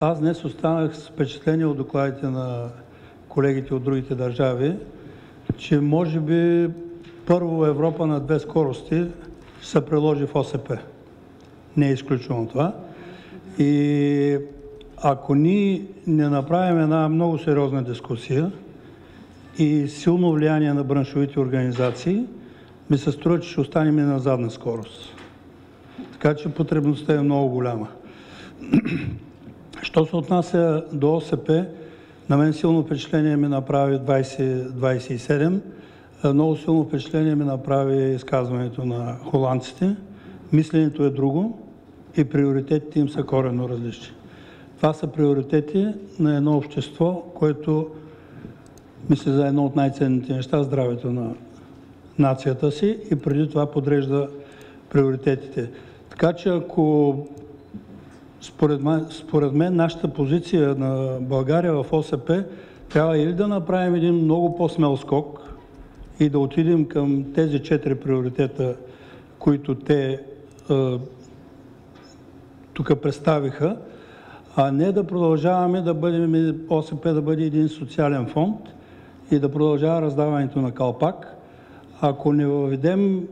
Аз днес останах с впечатление от докладите на колегите от другите държави, че може би първо Европа на две скорости се приложи в ОСП. Не е изключено това. И ако ние не направим една много сериозна дискусия и силно влияние на браншовите организации, ми се струва, че ще останем и на задна скорост. Така че потребността е много голяма. Що се отнася до ОСП, на мен силно впечатление ми направи 2027. Много силно впечатление ми направи изказването на холандците. Мисленето е друго и приоритетите им са коренно различни. Това са приоритети на едно общество, което мисля за едно от най-ценните неща здравето на нацията си и преди това подрежда приоритетите. Така че ако според мен, според мен нашата позиция на България в ОСП трябва или да направим един много по-смел скок и да отидем към тези четири приоритета, които те тук представиха, а не да продължаваме да бъдем, ОСП да бъде един социален фонд и да продължава раздаването на калпак. Ако не въведем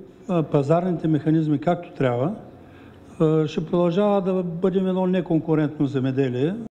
пазарните механизми както трябва, ще продължава да бъдем едно неконкурентно земеделие.